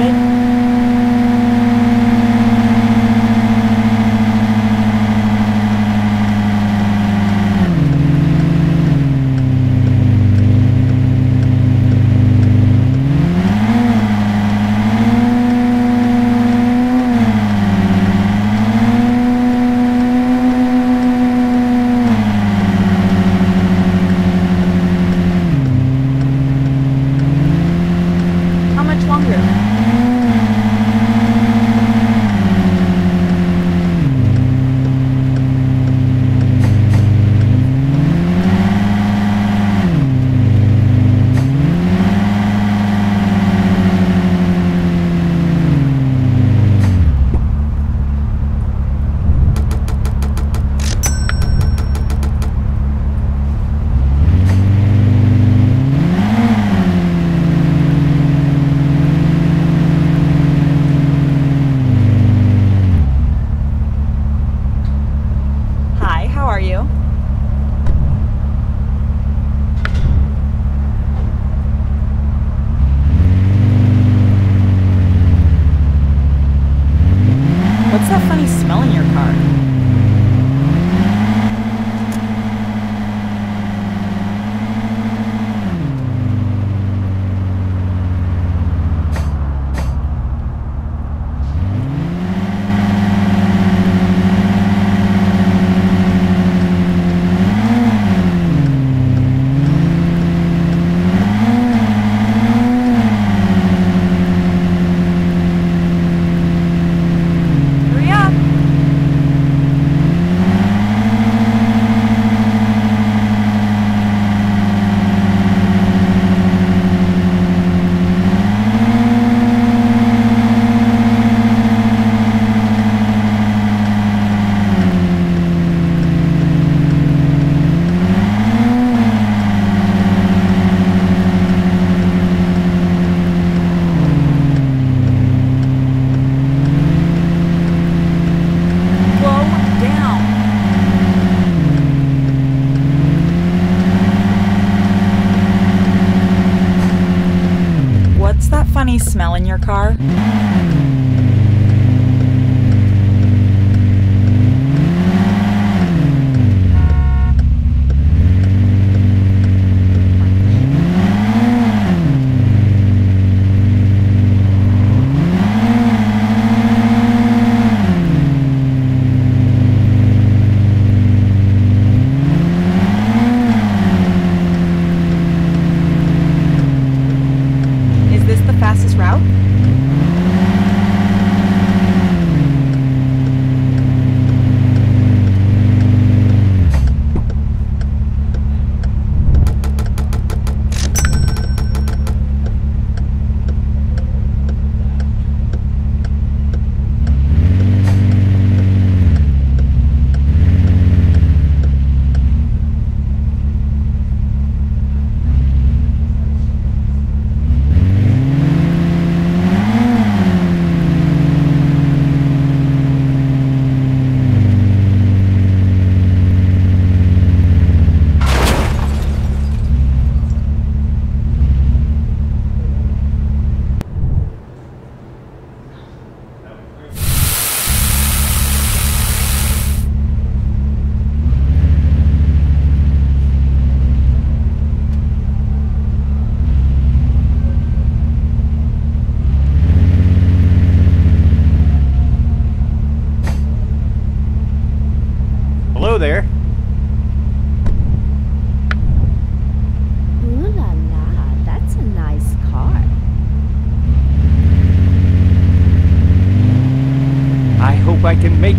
Amen. What's that funny smell in your car?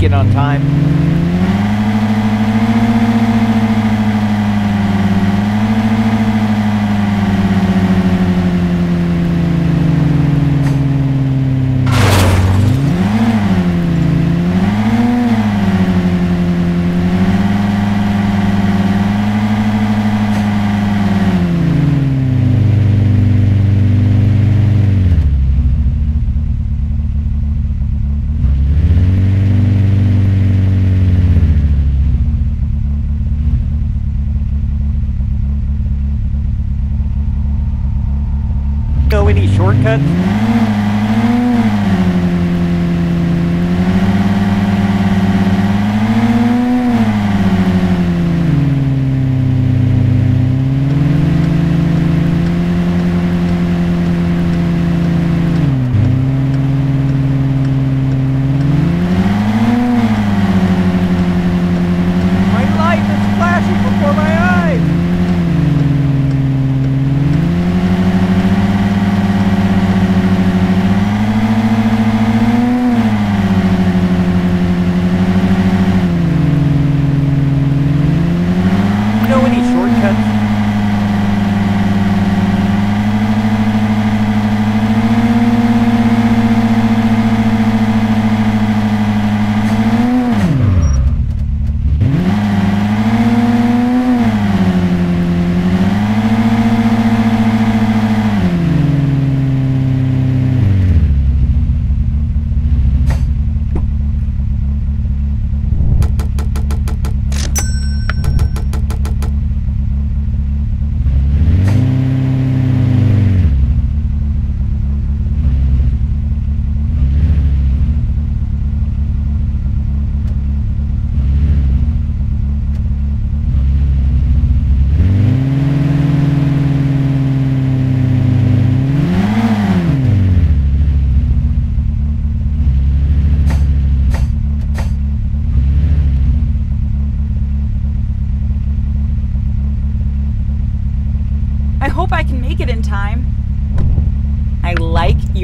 make it on time. shortcut.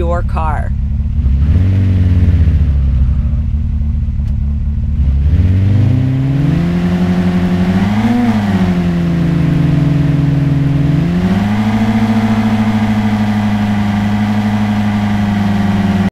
your car.